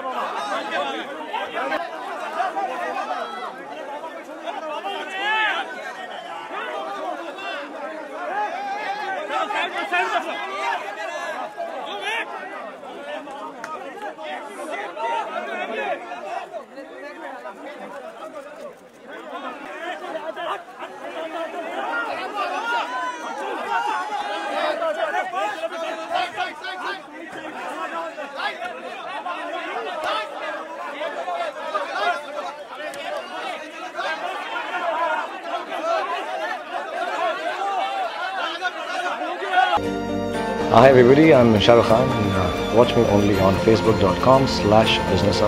Sen de sen de. Hi everybody, I'm Shah Rukh Khan. And, uh, watch me only on facebook.com slash business.